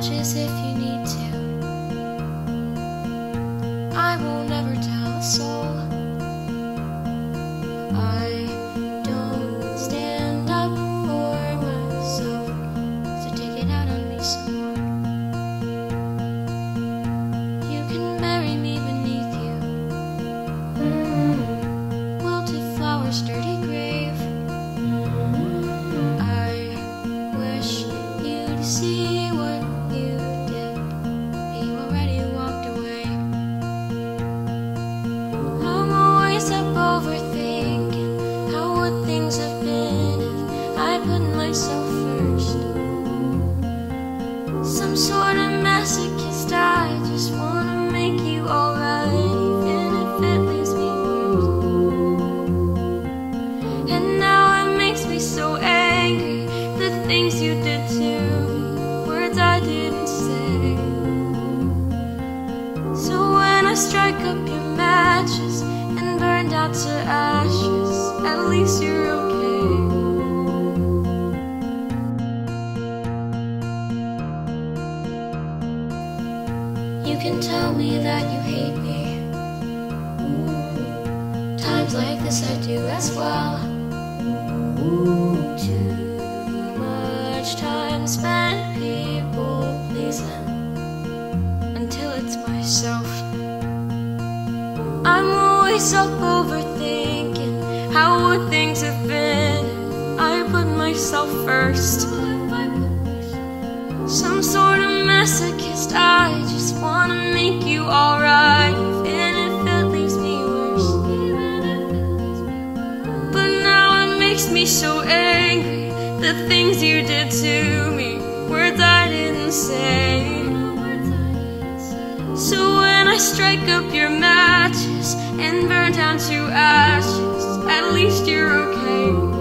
matches if you need to. I will never tell a soul. Masochist, I just wanna make you alright, even if it leaves me worse. And now it makes me so angry, the things you did to me, words I didn't say. So when I strike up your matches and burn down to ashes, at least you're You can tell me that you hate me. Times like this I do as well. Too much time spent people pleasing until it's myself. I'm always up overthinking how would things have been. I put myself first. Some sort of I just wanna make you alright, even if it leaves me worse. But now it makes me so angry, the things you did to me, words I didn't say. So when I strike up your matches and burn down to ashes, at least you're okay.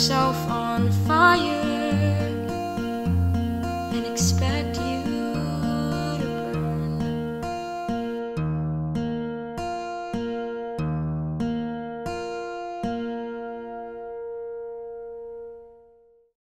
Myself on fire